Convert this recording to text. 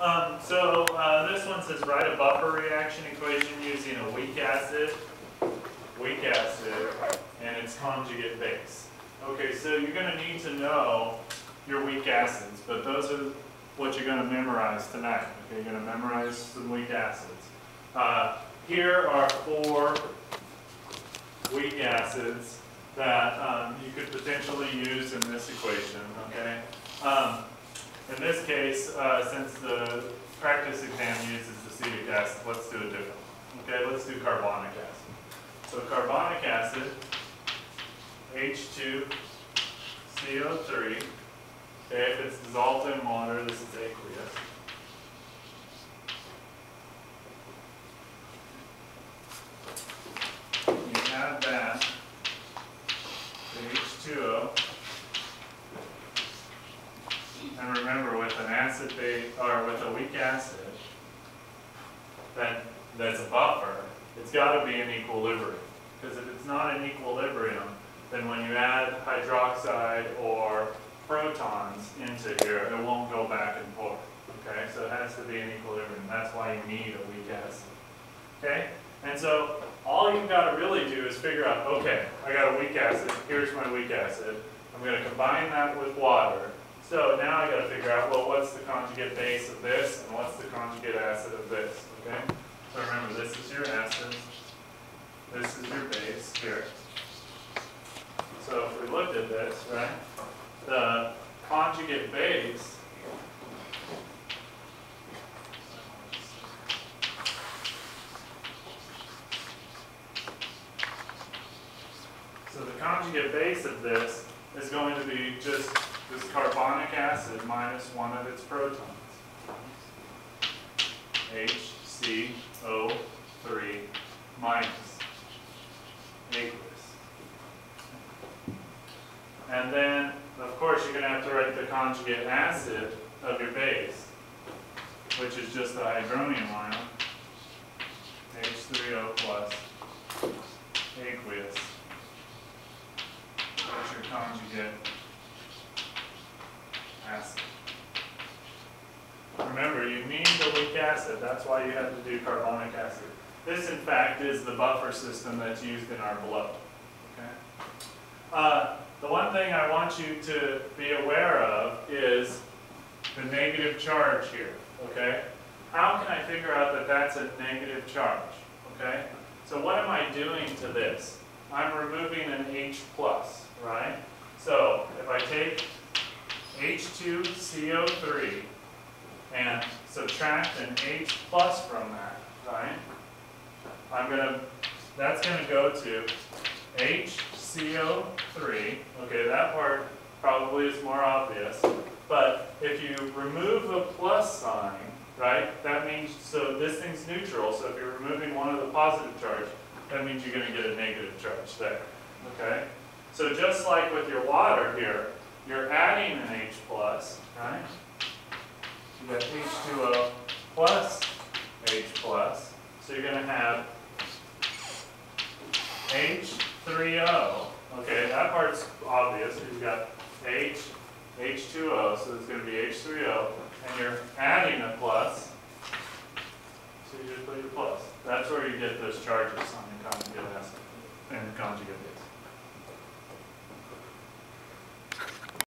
Um, so, uh, this one says write a buffer reaction equation using a weak acid, weak acid, and its conjugate base. Okay, so you're gonna need to know your weak acids, but those are what you're gonna memorize tonight. Okay, you're gonna memorize some weak acids. Uh, here are four weak acids that, um, you could potentially use in this equation, okay? Case, uh, since the practice exam uses acetic acid, let's do it different. Okay, let's do carbonic acid. So carbonic acid, H2CO3. Okay, if it's dissolved in water, this is aqueous. You add that to H2O. And remember, with an acid base, or with a weak acid, that, that's a buffer, it's gotta be in equilibrium. Because if it's not in equilibrium, then when you add hydroxide or protons into here, it won't go back and forth. Okay, so it has to be in equilibrium, that's why you need a weak acid. Okay, and so all you've gotta really do is figure out, okay, I got a weak acid, here's my weak acid, I'm gonna combine that with water, so now I gotta figure out, well, what's the conjugate base of this, and what's the conjugate acid of this, okay? So remember, this is your acid, this is your base here. So if we looked at this, right, the conjugate base So the conjugate base of this is going to be just this carbonic acid minus one of its protons. HCO3 minus aqueous. And then, of course, you're going to have to write the conjugate acid of your base, which is just the hydronium ion, H3O plus aqueous. That's your conjugate acid. Remember, you need the weak acid, that's why you have to do carbonic acid. This, in fact, is the buffer system that's used in our blood. Okay? Uh, the one thing I want you to be aware of is the negative charge here. Okay? How can I figure out that that's a negative charge? Okay? So what am I doing to this? I'm removing an H plus, right? So if I take H2CO3 and subtract an H plus from that, right? I'm gonna, that's gonna go to HCO3, okay, that part probably is more obvious, but if you remove a plus sign, right, that means, so this thing's neutral, so if you're removing one of the positive charge, that means you're gonna get a negative charge there, okay? So just like with your water here, you're adding an H plus, right? You got H2O plus H plus, so you're gonna have H3O. Okay, that part's obvious, you've got H, H2O, so it's gonna be H3O, and you're adding a plus, so you just put your plus. That's where you get those charges on the conjugate acid and the conjugate base.